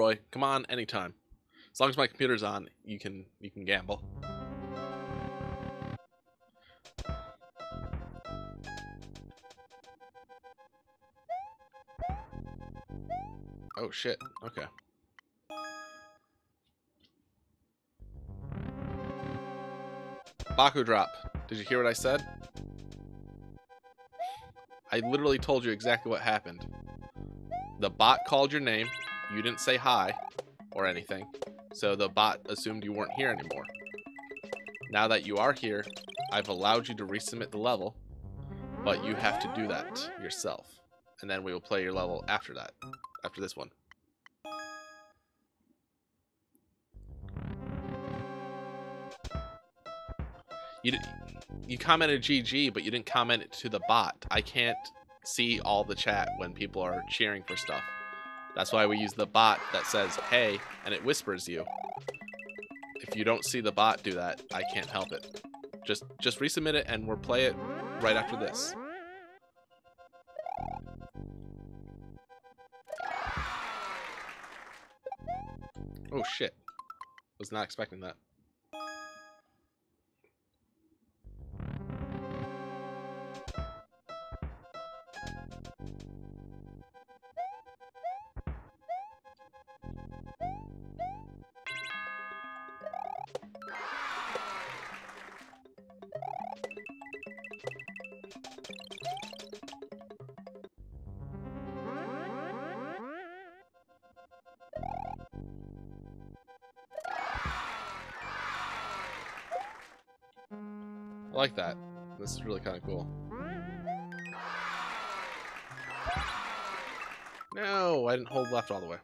Roy, come on anytime. As long as my computer's on, you can you can gamble. Oh shit. Okay. Baku drop. Did you hear what I said? I literally told you exactly what happened. The bot called your name. You didn't say hi or anything. So the bot assumed you weren't here anymore. Now that you are here, I've allowed you to resubmit the level, but you have to do that yourself. And then we will play your level after that, after this one. You, you commented GG, but you didn't comment it to the bot. I can't see all the chat when people are cheering for stuff. That's why we use the bot that says, hey, and it whispers you. If you don't see the bot do that, I can't help it. Just just resubmit it and we'll play it right after this. Oh shit. Was not expecting that. Like that. This is really kind of cool. No, I didn't hold left all the way.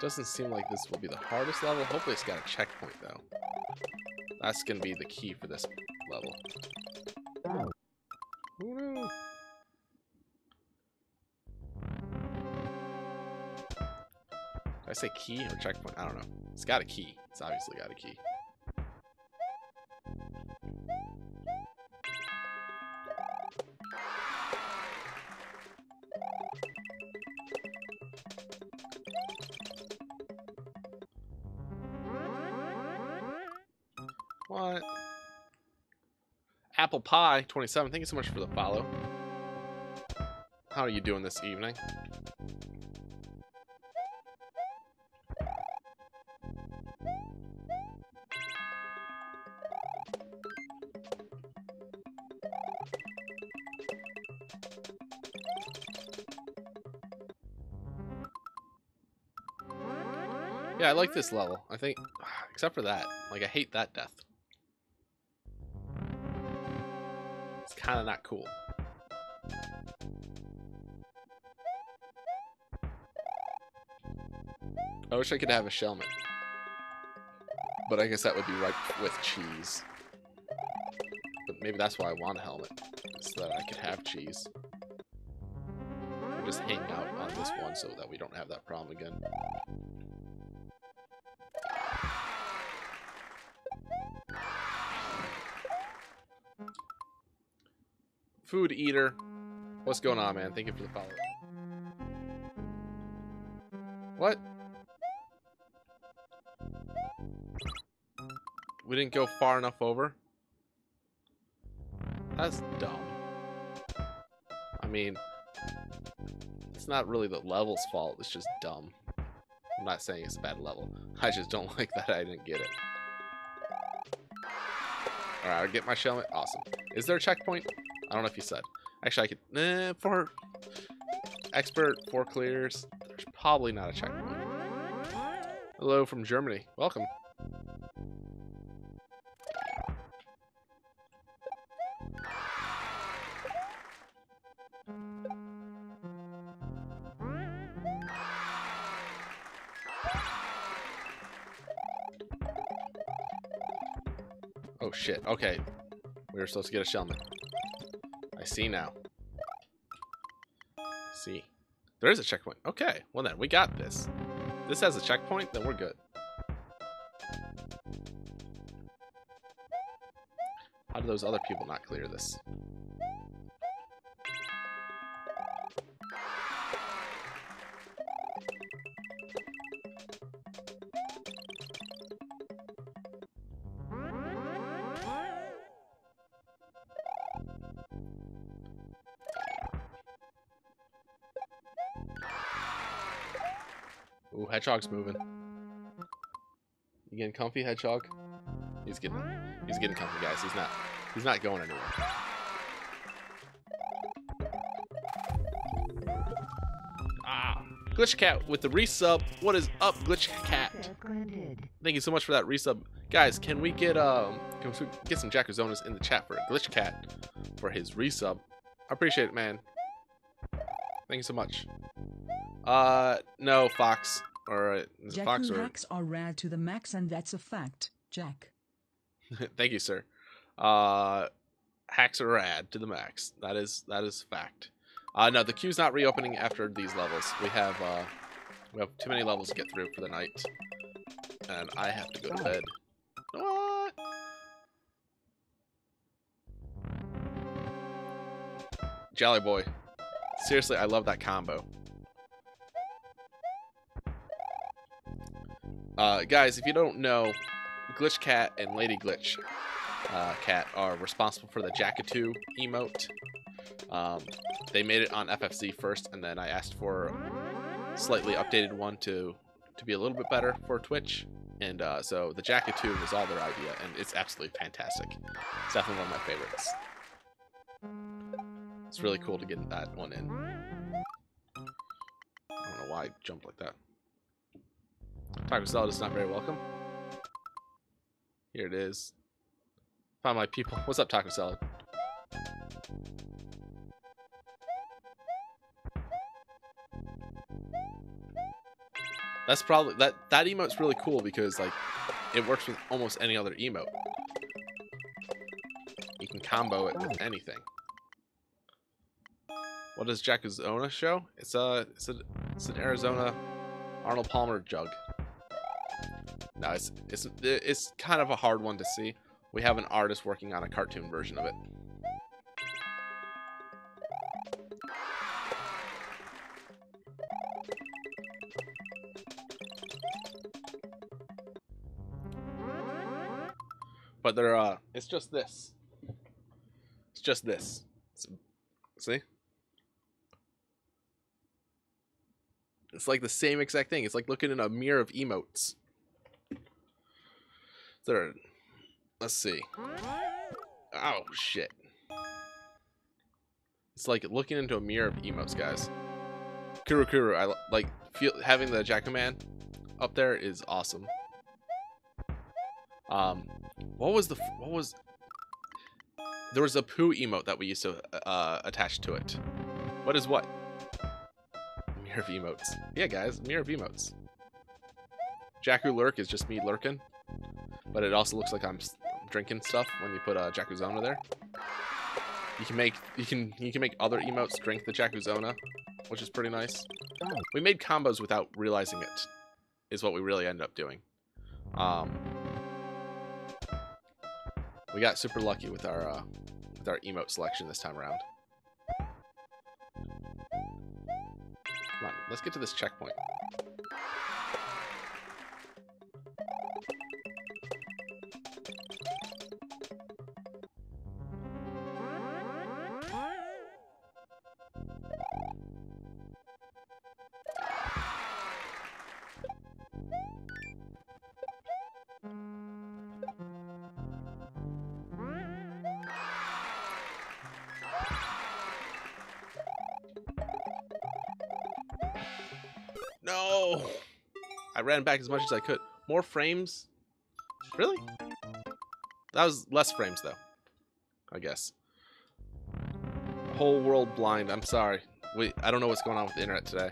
Doesn't seem like this will be the hardest level. Hopefully it's got a checkpoint though. That's gonna be the key for this level. Say key or checkpoint? I don't know. It's got a key. It's obviously got a key. What? Apple Pie 27. Thank you so much for the follow. How are you doing this evening? Yeah, I like this level. I think, except for that. Like, I hate that death. It's kind of not cool. I wish I could have a Shelmet. But I guess that would be right with cheese. But maybe that's why I want a helmet. So that I could have cheese. Or just hang out on this one so that we don't have that problem again. Food eater. What's going on, man? Thank you for the follow. What? We didn't go far enough over? That's dumb. I mean, it's not really the level's fault, it's just dumb. I'm not saying it's a bad level. I just don't like that I didn't get it. Alright, I'll get my shell. Awesome. Is there a checkpoint? I don't know if you said. Actually, I could... Eh, for... Expert, four clears. There's probably not a checkpoint. Hello from Germany. Welcome. Oh shit, okay. We were supposed to get a shellman see now. See. There is a checkpoint. Okay, well then, we got this. This has a checkpoint, then we're good. How do those other people not clear this? Hedgehog's moving. You getting comfy, Hedgehog? He's getting he's getting comfy, guys. He's not he's not going anywhere. Ah, Glitch Cat with the resub. What is up, Glitch Cat? Thank you so much for that resub, guys. Can we get um can we get some Jackazonas in the chat for Glitch Cat for his resub? I appreciate it, man. Thank you so much. Uh, no, Fox. Or is it Fox or hacks are rad to the max, and that's a fact, Jack. Thank you, sir. Uh, hacks are rad to the max. That is that is fact. Uh, no, the queue's not reopening after these levels. We have uh, we have too many levels to get through for the night, and I have to go to bed. What? Jolly boy. Seriously, I love that combo. Uh, guys, if you don't know, Glitch Cat and Lady Glitch uh, Cat are responsible for the Jackatoo emote. Um, they made it on FFZ first, and then I asked for a slightly updated one to to be a little bit better for Twitch. And uh, so the Jackatoo was all their idea, and it's absolutely fantastic. It's definitely one of my favorites. It's really cool to get that one in. I don't know why I jumped like that. Taco salad is not very welcome. Here it is. Find my people. What's up, taco salad? That's probably that that emote's really cool because like it works with almost any other emote. You can combo it with anything. What does Jackazona show? It's a it's a it's an Arizona Arnold Palmer jug. No, it's it's it's kind of a hard one to see. We have an artist working on a cartoon version of it. But they're uh it's just this. It's just this. It's- see? It's like the same exact thing. It's like looking in a mirror of emotes. There. Let's see. Oh shit. It's like looking into a mirror of emotes, guys. Kuru Kuru, I like feel having the Jackaman up there is awesome. Um, what was the what was? There was a poo emote that we used to uh, attach to it. What is what? Mirror of emotes. Yeah, guys, mirror of emotes. Jaku Lurk is just me lurking, but it also looks like I'm drinking stuff when you put a Jakuzona there. You can make you can you can make other emotes drink the Jakuzona, which is pretty nice. We made combos without realizing it, is what we really ended up doing. Um, we got super lucky with our uh, with our emote selection this time around. Come on, let's get to this checkpoint. Ran back as much as I could. More frames? Really? That was less frames, though. I guess. Whole world blind. I'm sorry. We I don't know what's going on with the internet today.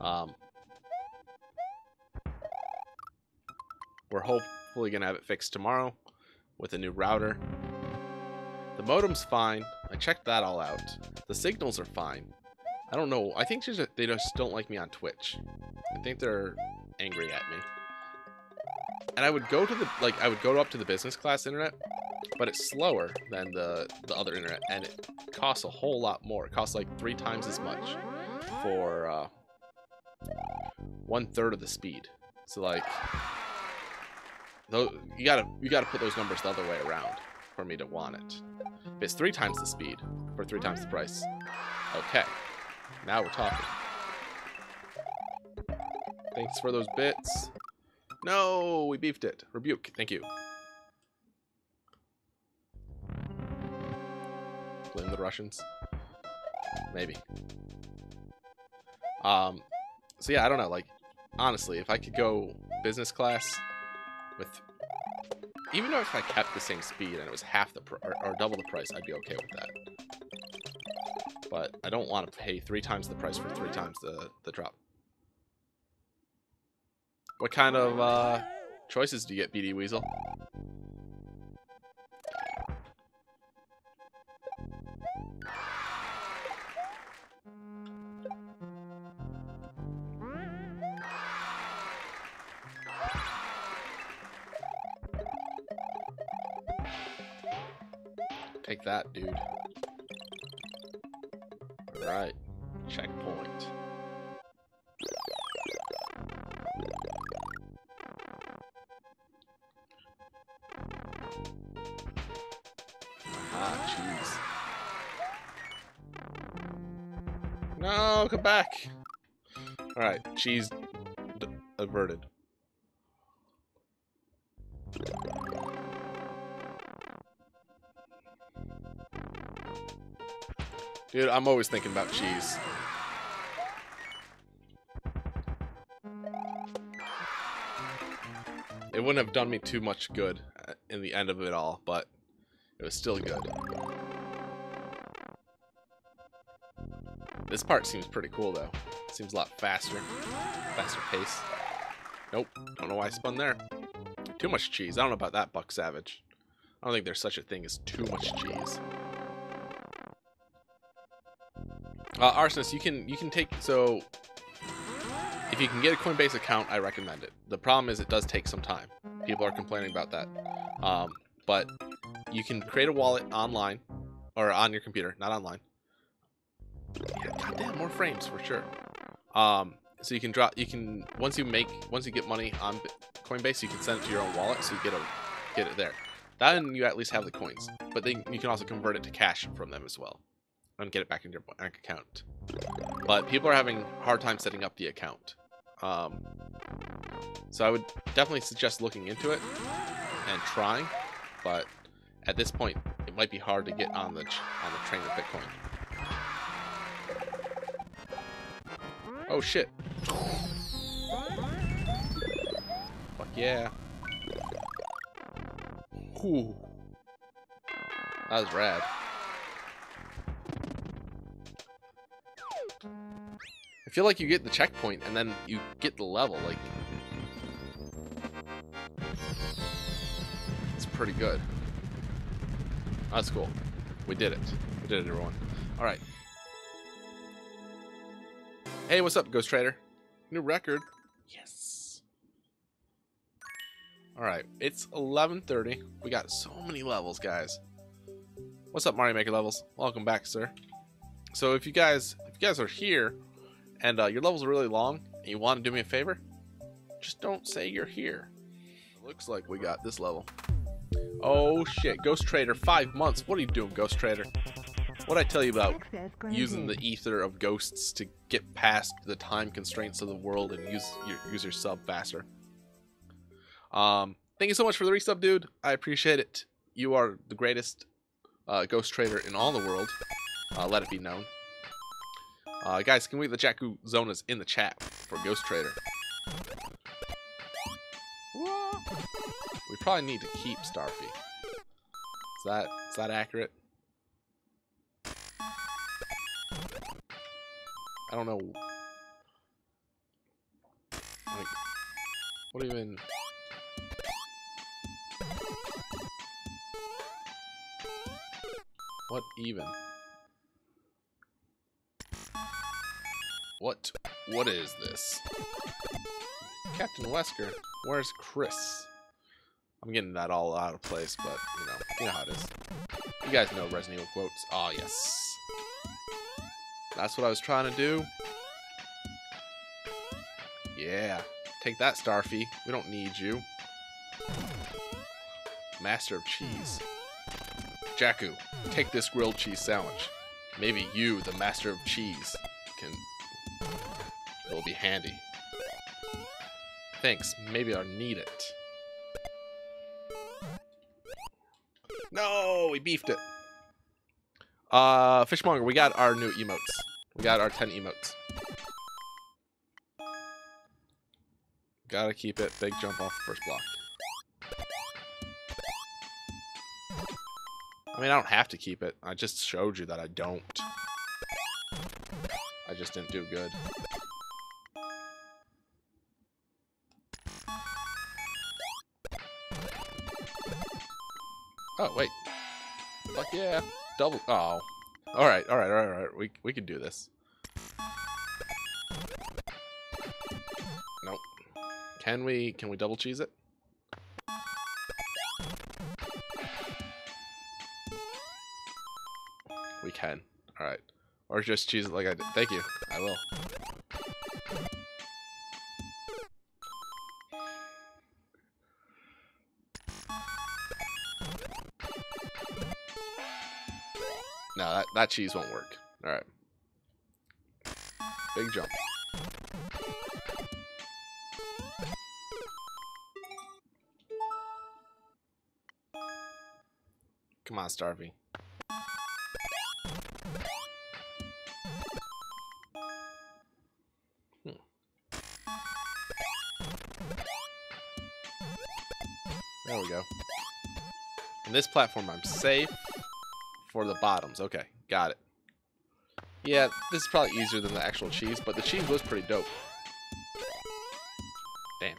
Um, we're hopefully gonna have it fixed tomorrow with a new router. The modem's fine. I checked that all out. The signals are fine. I don't know. I think just, they just don't like me on Twitch. I think they're angry at me. And I would go to the like I would go up to the business class internet but it's slower than the, the other internet, and it costs a whole lot more. It costs like three times as much for uh, one third of the speed. So like, though you gotta you gotta put those numbers the other way around for me to want it. If it's three times the speed for three times the price, okay, now we're talking. Thanks for those bits. No, we beefed it. Rebuke, thank you. Blame the Russians. Maybe. Um, so yeah, I don't know. Like, honestly, if I could go business class with, even though if I kept the same speed and it was half the or, or double the price, I'd be okay with that. But I don't want to pay three times the price for three times the the drop. What kind of uh, choices do you get, BD Weasel? Take that, dude. Alright. Checkpoint. Back. Alright, cheese d- averted. Dude, I'm always thinking about cheese. It wouldn't have done me too much good uh, in the end of it all, but it was still good. This part seems pretty cool, though. Seems a lot faster. Faster pace. Nope. Don't know why I spun there. Too much cheese. I don't know about that, Buck Savage. I don't think there's such a thing as too much cheese. Uh, Arsonist, you can you can take so if you can get a Coinbase account, I recommend it. The problem is it does take some time. People are complaining about that, um, but you can create a wallet online or on your computer, not online. Goddamn, more frames for sure. Um, so you can drop, you can once you make once you get money on Coinbase, you can send it to your own wallet, so you get a get it there. Then you at least have the coins, but then you can also convert it to cash from them as well and get it back in your bank account. But people are having a hard time setting up the account. Um, so I would definitely suggest looking into it and trying, but at this point, it might be hard to get on the on the train of Bitcoin. Oh shit! Fuck yeah! Whew. That was rad. I feel like you get the checkpoint and then you get the level, like... It's pretty good. That's cool. We did it. We did it, everyone. Alright. Hey, what's up, Ghost Trader? New record. Yes. Alright, it's 11.30. We got so many levels, guys. What's up, Mario Maker levels? Welcome back, sir. So if you guys, if you guys are here, and uh, your levels are really long, and you want to do me a favor, just don't say you're here. It looks like we got this level. Oh shit, Ghost Trader, five months. What are you doing, Ghost Trader? What I tell you about using the ether of ghosts to get past the time constraints of the world and use your use your sub faster. Um, thank you so much for the resub, dude. I appreciate it. You are the greatest uh, Ghost Trader in all the world. Uh, let it be known. Uh, guys, can we the Jakku Zonas in the chat for Ghost Trader? We probably need to keep Starfy. Is that is that accurate? I don't know. Like, what even? What even? What? What is this? Captain Wesker, where's Chris? I'm getting that all out of place, but you know, you know how it is. You guys know Resident Evil quotes. Oh yes. That's what I was trying to do. Yeah. Take that, Starfy. We don't need you. Master of cheese. Jaku, take this grilled cheese sandwich. Maybe you, the master of cheese, can... It will be handy. Thanks. Maybe I'll need it. No, we beefed it. Uh, Fishmonger, we got our new emotes. We got our 10 emotes. Gotta keep it. Big jump off the first block. I mean, I don't have to keep it. I just showed you that I don't. I just didn't do good. Oh, wait. Fuck yeah. Double. Oh. Alright, alright, alright, alright. We, we can do this. Nope. Can we, can we double cheese it? We can. Alright. Or just cheese it like I did. Thank you. I will. That, cheese won't work. Alright. Big jump. Come on, Starfy. Hmm. There we go. In this platform, I'm safe for the bottoms. Okay, got it. Yeah, this is probably easier than the actual cheese, but the cheese was pretty dope. Damn.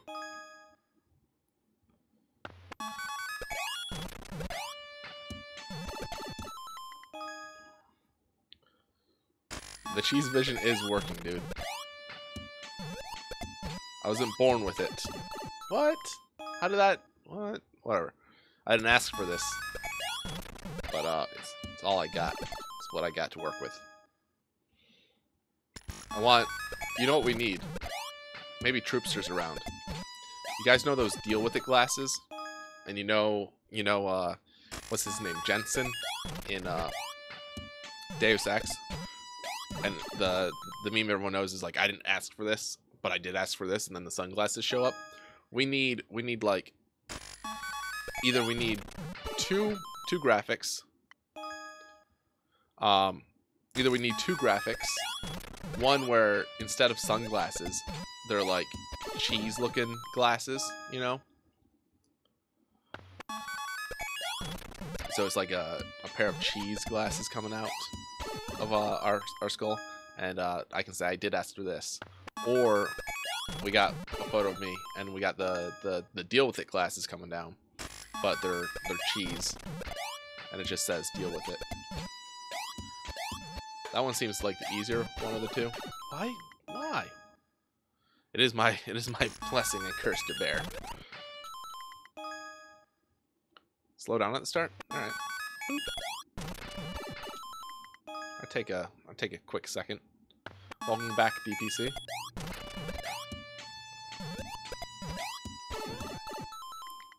The cheese vision is working, dude. I wasn't born with it. What? How did that... What? Whatever. I didn't ask for this. But, uh, it's, it's all I got. What I got to work with. I want... You know what we need? Maybe troopsters around. You guys know those deal with it glasses? And you know... You know, uh... What's his name? Jensen? In, uh... Deus Ex? And the the meme everyone knows is like, I didn't ask for this, but I did ask for this, and then the sunglasses show up. We need, we need like... Either we need two two graphics. Um, either we need two graphics. One where instead of sunglasses, they're like cheese-looking glasses, you know? So it's like a, a pair of cheese glasses coming out of uh, our, our skull. And uh, I can say I did ask for this. Or we got a photo of me and we got the, the, the deal with it glasses coming down but they're they're cheese, and it just says deal with it. That one seems like the easier one of the two. Why? Why? It is my it is my blessing and curse to bear. Slow down at the start. All right. I take a I take a quick second. Welcome back, DPC.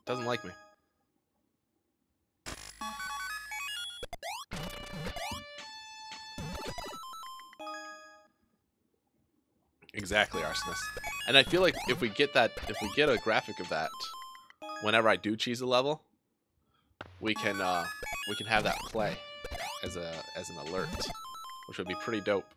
Doesn't like me. Exactly, arsonist. And I feel like if we get that, if we get a graphic of that, whenever I do cheese a level, we can uh, we can have that play as a as an alert, which would be pretty dope.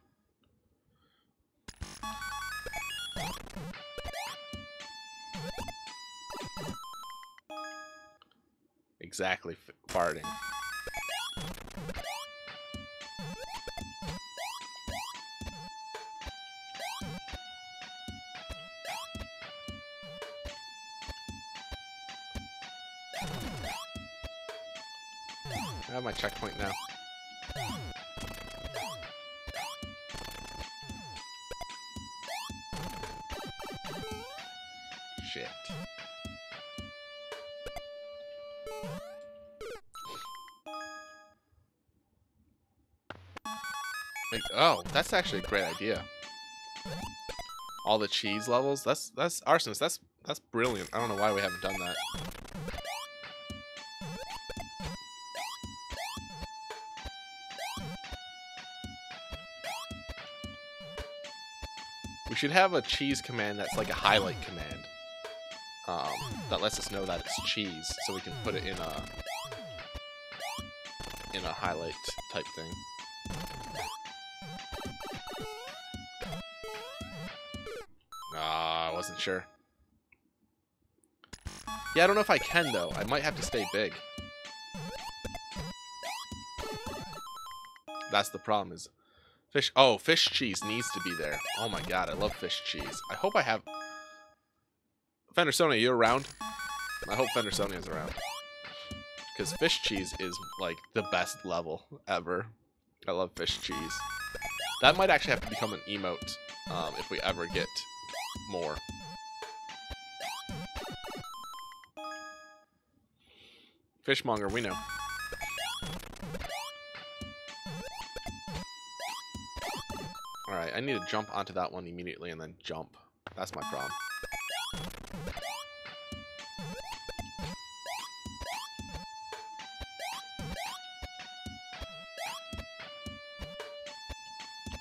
Exactly, farting. Have my checkpoint now. Shit. Like, oh, that's actually a great idea. All the cheese levels. That's that's arsonist. That's that's brilliant. I don't know why we haven't done that. We should have a cheese command that's like a highlight command. Um, that lets us know that it's cheese, so we can put it in a in a highlight type thing. Ah, I wasn't sure. Yeah, I don't know if I can though. I might have to stay big. That's the problem is fish. Oh, fish cheese needs to be there. Oh my god, I love fish cheese. I hope I have. Fender Fendersonia, you around? I hope Fendersonia is around. Because fish cheese is like the best level ever. I love fish cheese. That might actually have to become an emote um, if we ever get more. Fishmonger, we know. I need to jump onto that one immediately and then jump. That's my problem.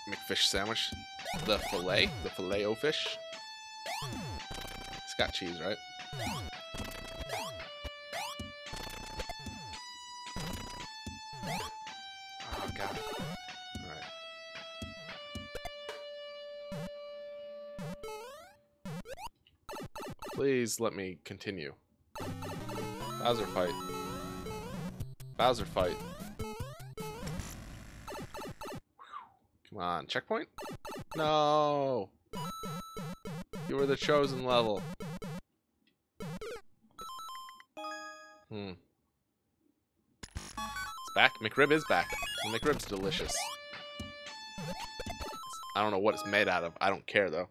McFish sandwich. The filet. The filet o fish. It's got cheese, right? Please let me continue. Bowser fight. Bowser fight. Come on, checkpoint? No! You were the chosen level. Hmm. It's back. McRib is back. McRib's delicious. I don't know what it's made out of. I don't care, though.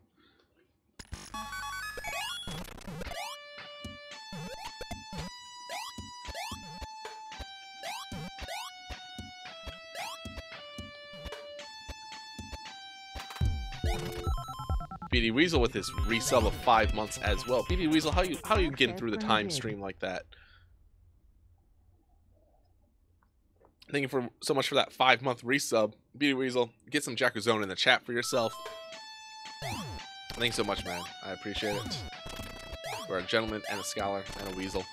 Weasel with his resub of five months as well. BD Weasel, how you how are you getting through the time stream like that? Thank you for so much for that five month resub. BD Weasel, get some Jackazone in the chat for yourself. Thanks so much, man. I appreciate it. We're a gentleman and a scholar and a weasel.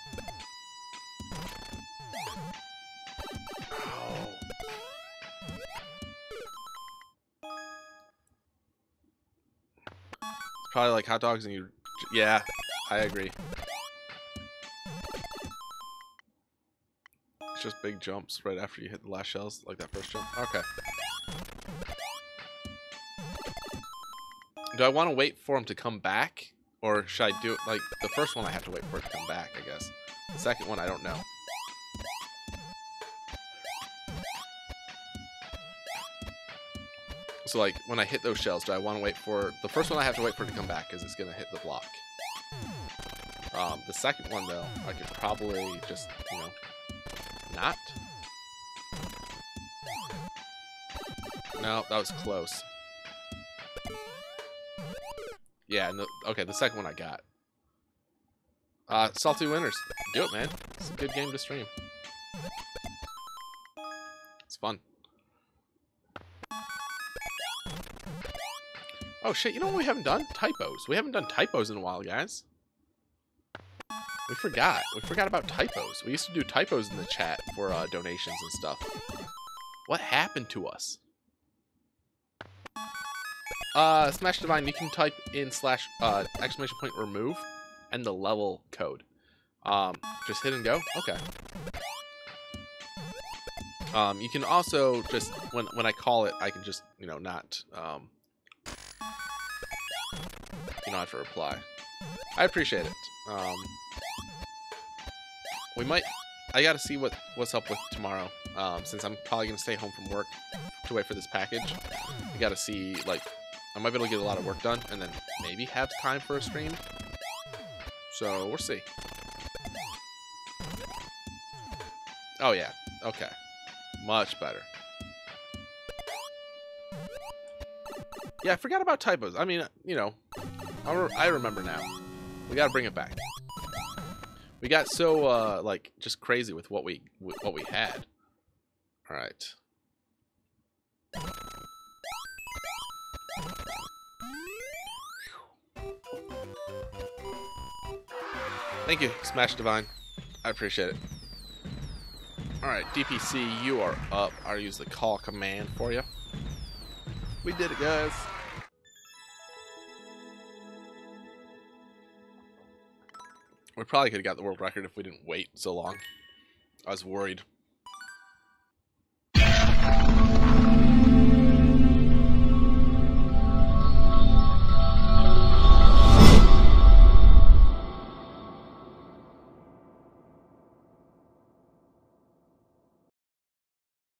Probably like hot dogs and you... Yeah, I agree. It's just big jumps right after you hit the last shells, like that first jump. Okay. Do I want to wait for him to come back? Or should I do it, like, the first one I have to wait for it to come back, I guess. The second one, I don't know. So, like, when I hit those shells, do I want to wait for... The first one I have to wait for it to come back, because it's going to hit the block. Um, the second one, though, I could probably just, you know, not. No, that was close. Yeah, okay, the second one I got. Uh, Salty Winners. Do it, man. It's a good game to stream. It's fun. Oh shit, you know what we haven't done? Typos. We haven't done typos in a while, guys. We forgot. We forgot about typos. We used to do typos in the chat for uh, donations and stuff. What happened to us? Uh, Smash Divine, you can type in slash uh, exclamation point remove and the level code. Um, just hit and go. Okay. Um, you can also just when when I call it, I can just you know not um, you don't have to reply. I appreciate it. Um, we might. I gotta see what what's up with tomorrow. Um, since I'm probably gonna stay home from work to wait for this package. I gotta see like I might be able to get a lot of work done and then maybe have time for a stream. So we'll see. Oh, yeah. Okay. Much better. Yeah, I forgot about typos. I mean, you know, I remember now. We gotta bring it back. We got so, uh, like, just crazy with what we what we had. All right. Thank you, Smash Divine. I appreciate it. Alright, DPC, you are up. I'll use the call command for you. We did it, guys. We probably could have got the world record if we didn't wait so long. I was worried.